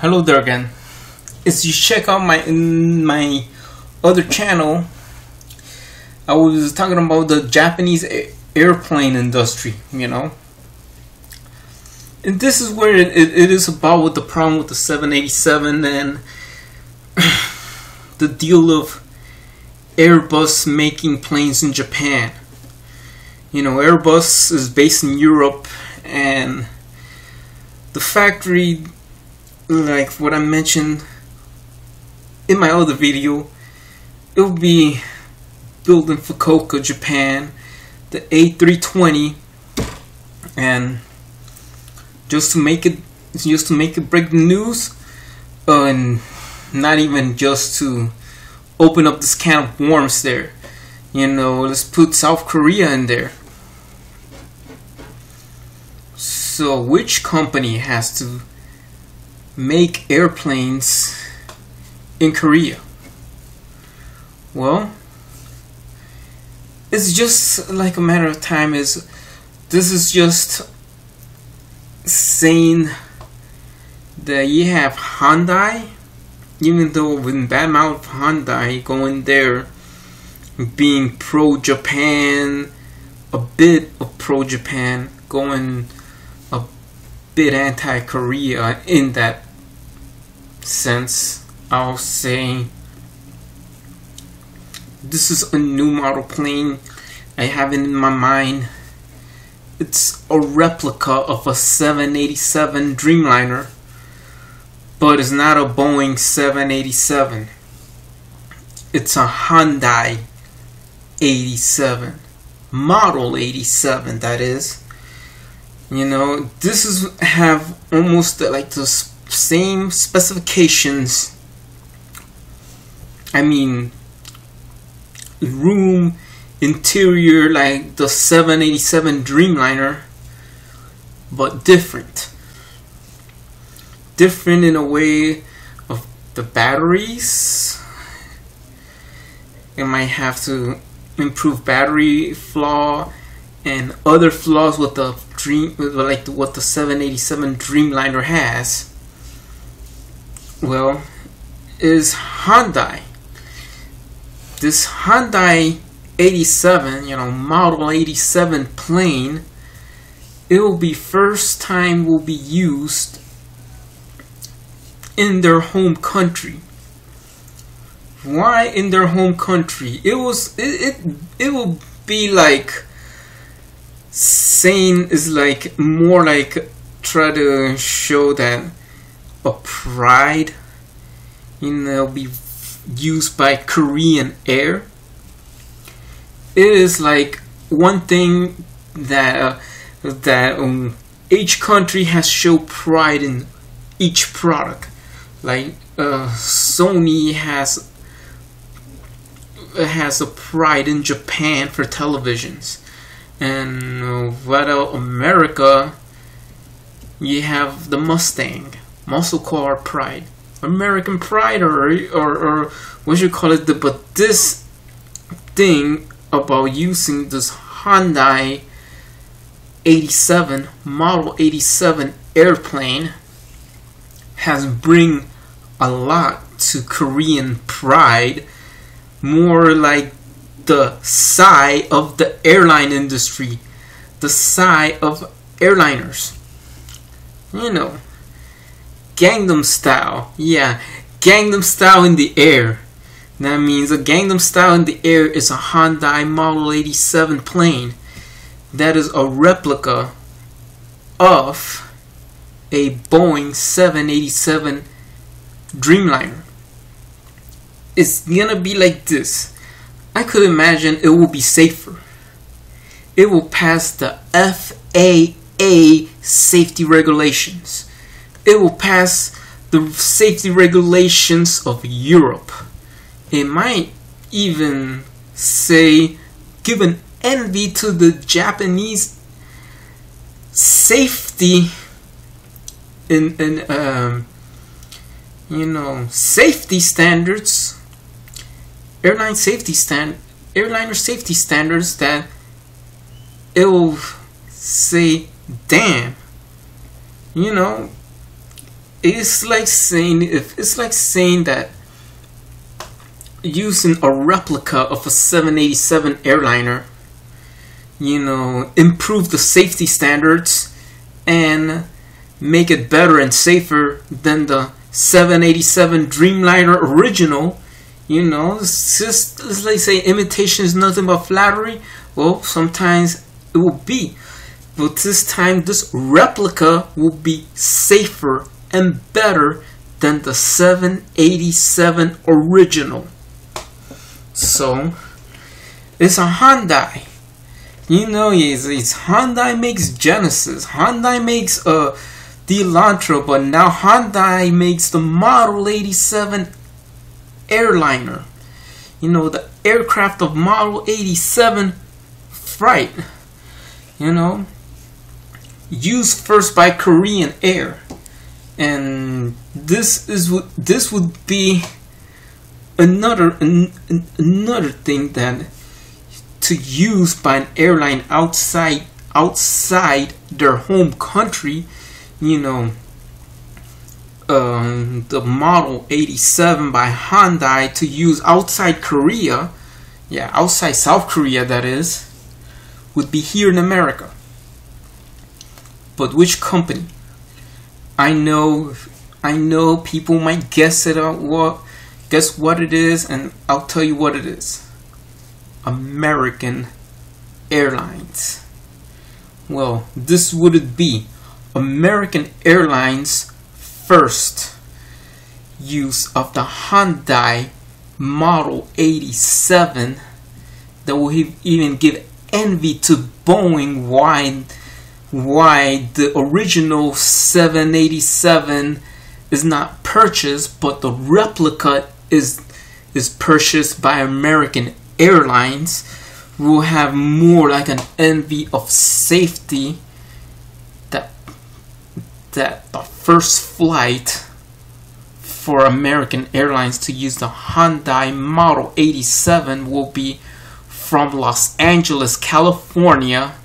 hello there again. As you check out my my other channel, I was talking about the Japanese airplane industry, you know. And this is where it, it, it is about with the problem with the 787 and the deal of Airbus making planes in Japan. You know, Airbus is based in Europe and the factory like what I mentioned in my other video, it will be built in Fukuoka, Japan, the A320, and just to make it, just to make it break the news, uh, and not even just to open up this can of worms there. You know, let's put South Korea in there. So, which company has to make airplanes in Korea? Well, it's just like a matter of time is this is just saying that you have Hyundai even though with bad mouth Hyundai going there being pro Japan a bit of pro Japan going a bit anti Korea in that sense, I'll say this is a new model plane. I have it in my mind. It's a replica of a 787 Dreamliner, but it's not a Boeing 787. It's a Hyundai 87. Model 87, that is. You know, this is have almost like the same specifications. I mean, room, interior like the 787 Dreamliner, but different. Different in a way of the batteries. It might have to improve battery flaw and other flaws with the dream like what the 787 Dreamliner has well, is Hyundai. This Hyundai 87, you know, model 87 plane, it will be first time will be used in their home country. Why in their home country? It was it it, it will be like saying is like more like try to show that pride you know be used by Korean Air. It is like one thing that uh, that um, each country has show pride in each product. Like uh, Sony has has a pride in Japan for televisions. And uh, what America? You have the Mustang muscle car pride, American pride, or or, or what you call it. The, but this thing about using this Hyundai 87 model 87 airplane has bring a lot to Korean pride more like the side of the airline industry the side of airliners you know Gangnam Style. Yeah, Gangnam Style in the air. That means a Gangnam Style in the air is a Hyundai Model 87 plane that is a replica of a Boeing 787 Dreamliner. It's gonna be like this. I could imagine it will be safer. It will pass the FAA safety regulations it will pass the safety regulations of Europe. It might even say give an envy to the Japanese safety in, in um, you know safety standards airline safety stand airliner safety standards that it will say damn you know it's like saying if it's like saying that using a replica of a 787 airliner you know improve the safety standards and make it better and safer than the 787 Dreamliner original you know it's just as they say imitation is nothing but flattery. Well sometimes it will be but this time this replica will be safer and better than the 787 original. So it's a Hyundai. You know, it's, it's Hyundai makes Genesis. Hyundai makes uh, the Elantra, but now Hyundai makes the Model 87 airliner. You know, the aircraft of Model 87 Fright. You know, used first by Korean Air and this is what this would be another an, another thing that to use by an airline outside outside their home country you know um, the model 87 by Hyundai to use outside Korea yeah outside South Korea that is would be here in America. But which company I know, I know people might guess it out. What, guess what it is, and I'll tell you what it is. American Airlines. Well, this would it be American Airlines first use of the Hyundai Model 87 that will even give envy to Boeing why why the original 787 is not purchased, but the replica is is purchased by American Airlines. Will have more like an envy of safety that that the first flight for American Airlines to use the Hyundai Model 87 will be from Los Angeles, California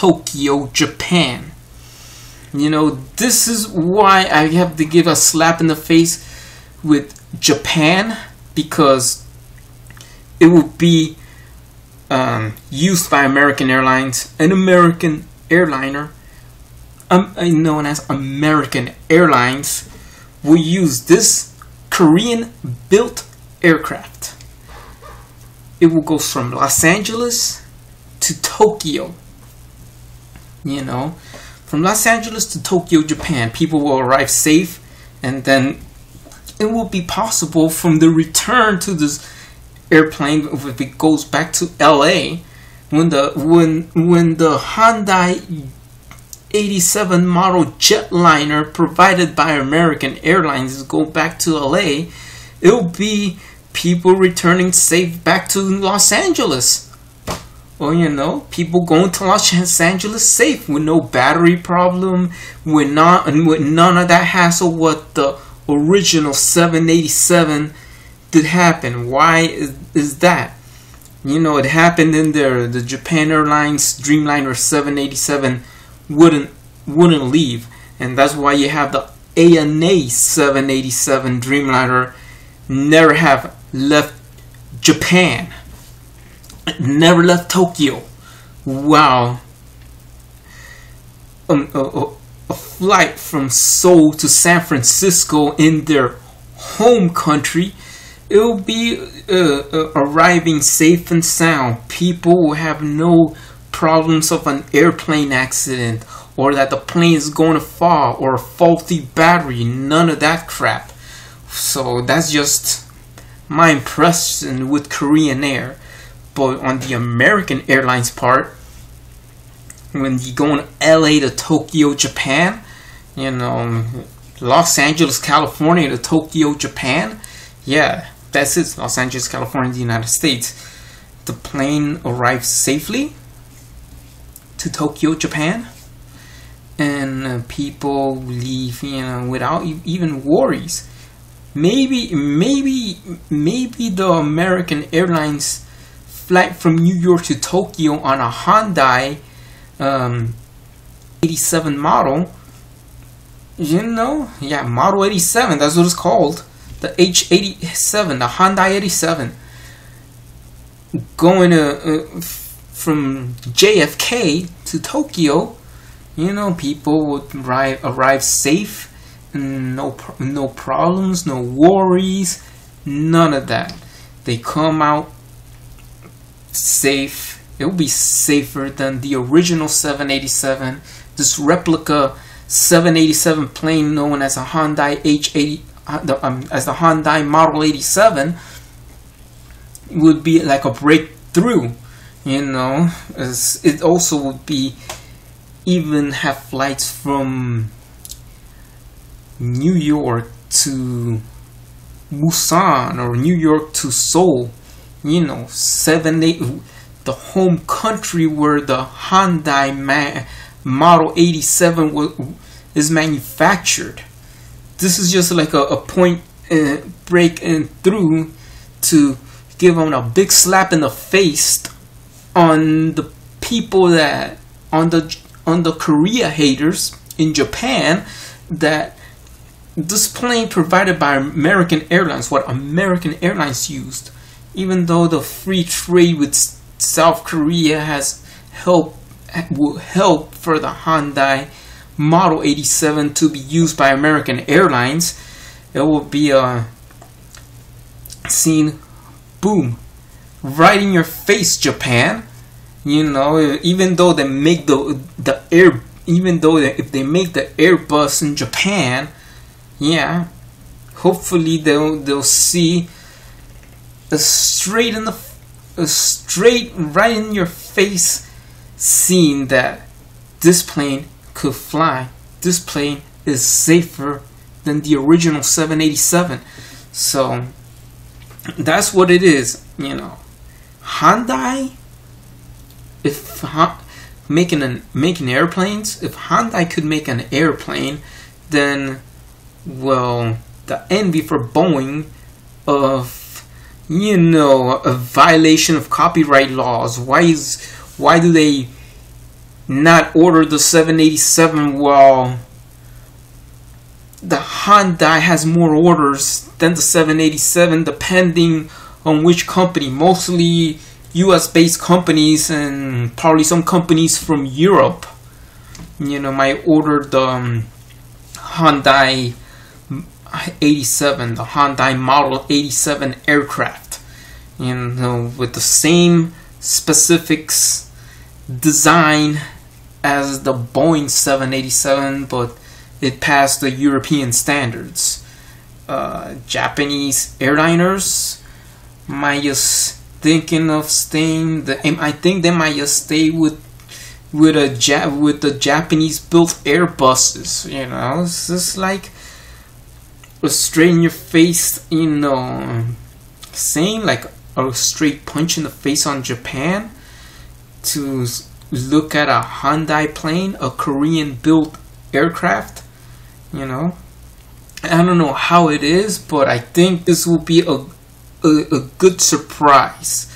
Tokyo, Japan. You know, this is why I have to give a slap in the face with Japan because it will be um, used by American Airlines, an American airliner, um, uh, known as American Airlines, will use this Korean built aircraft. It will go from Los Angeles to Tokyo you know. From Los Angeles to Tokyo, Japan, people will arrive safe and then it will be possible from the return to this airplane if it goes back to LA when the when when the Hyundai 87 model jetliner provided by American Airlines go back to LA, it'll be people returning safe back to Los Angeles well, you know, people going to Los Angeles safe with no battery problem, with not with none of that hassle. What the original 787 did happen? Why is, is that? You know, it happened in there. The Japan Airlines Dreamliner 787 wouldn't wouldn't leave, and that's why you have the ANA 787 Dreamliner never have left Japan never left Tokyo. Wow. Um, a, a, a flight from Seoul to San Francisco in their home country. It will be uh, uh, arriving safe and sound. People will have no problems of an airplane accident or that the plane is going to fall or a faulty battery. None of that crap. So that's just my impression with Korean Air. But on the American Airlines part, when you go in LA to Tokyo, Japan, you know, Los Angeles, California to Tokyo, Japan, yeah, that's it. Los Angeles, California, the United States. The plane arrives safely to Tokyo, Japan, and uh, people leave, you know, without even worries. Maybe, maybe, maybe the American Airlines flight from New York to Tokyo on a Hyundai um, 87 model, you know, yeah, Model 87, that's what it's called. The H87, the Hyundai 87. Going to, uh, from JFK to Tokyo, you know, people would arrive, arrive safe, no, no problems, no worries, none of that. They come out safe. It will be safer than the original 787. This replica 787 plane known as a Hyundai H80 uh, um, as the Hyundai Model 87 would be like a breakthrough you know as it also would be even have flights from New York to Busan or New York to Seoul you know seven eight the home country where the Hyundai man Model 87 is manufactured. This is just like a, a point uh, break through to give them a big slap in the face on the people that on the on the Korea haters in Japan that this plane provided by American Airlines, what American Airlines used, even though the free trade with South Korea has helped will help for the Hyundai Model 87 to be used by American Airlines. It will be uh, a scene, boom, right in your face, Japan. You know, even though they make the the air, even though they, if they make the Airbus in Japan, yeah, hopefully they'll they'll see straight in the a straight right in your face seeing that this plane could fly. This plane is safer than the original 787. So that's what it is, you know. Hyundai if making an making airplanes, if Hyundai could make an airplane, then well, the envy for Boeing of you know a violation of copyright laws. Why is why do they not order the 787 while the Hyundai has more orders than the 787 depending on which company. Mostly US based companies and probably some companies from Europe. You know might order the um, Hyundai 87 the Hyundai model 87 aircraft you know with the same specifics design as the Boeing 787, but it passed the European standards. Uh, Japanese airliners might just thinking of staying. The I think they might just stay with with a ja- with the Japanese built Airbuses. You know, it's just like a straight in your face. You know, saying like a straight punch in the face on Japan to look at a Hyundai plane, a Korean built aircraft, you know. I don't know how it is, but I think this will be a, a, a good surprise.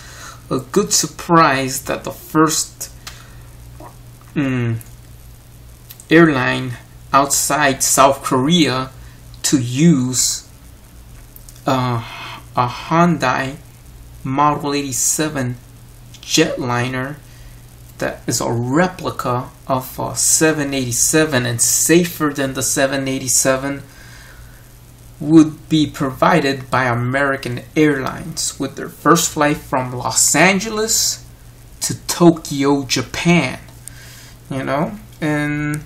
A good surprise that the first um, airline outside South Korea to use uh, a Hyundai Model 87 jetliner that is a replica of a 787 and safer than the 787 would be provided by American Airlines with their first flight from Los Angeles to Tokyo, Japan. You know, and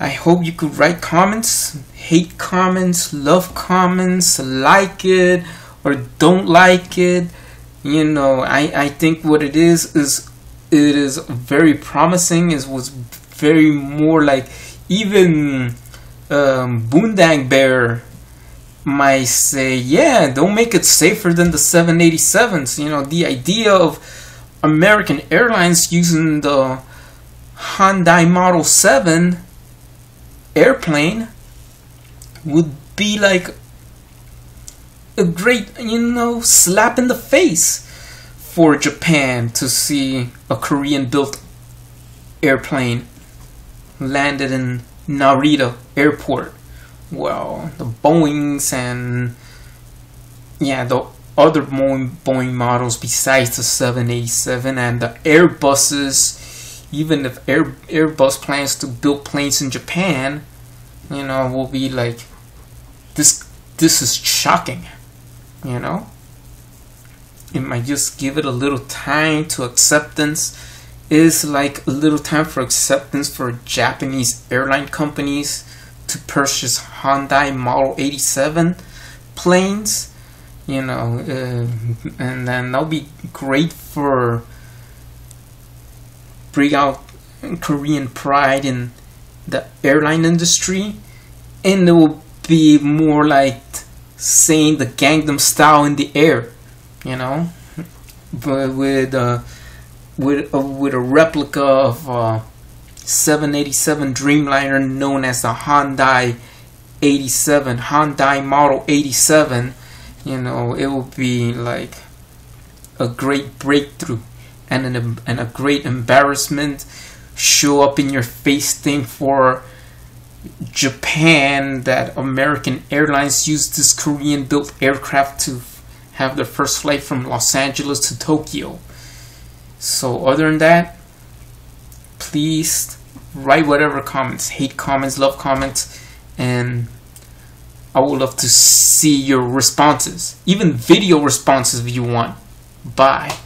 I hope you could write comments, hate comments, love comments, like it or don't like it. You know, I, I think what it is is it is very promising. It was very more like even um, Boondang Bear might say, yeah, don't make it safer than the 787s. You know, the idea of American Airlines using the Hyundai Model 7 airplane would be like a great, you know, slap in the face for Japan to see a Korean built airplane landed in Narita Airport. Well, the Boeings and yeah, the other Boeing, models besides the 787 and the Airbuses. Even if Air, Airbus plans to build planes in Japan, you know, will be like this. This is shocking, you know. It might just give it a little time to acceptance. Is like a little time for acceptance for Japanese airline companies to purchase Hyundai Model 87 planes you know, uh, and then that'll be great for bring out Korean pride in the airline industry, and it will be more like saying the Gangnam Style in the air, you know, but with uh, with uh, with a replica of uh, 787 Dreamliner known as the Hyundai 87 Hyundai Model 87 you know it will be like a great breakthrough and an, and a great embarrassment show up in your face thing for Japan that American Airlines used this Korean built aircraft to have their first flight from Los Angeles to Tokyo. So other than that, please write whatever comments, hate comments, love comments, and I would love to see your responses, even video responses if you want. Bye.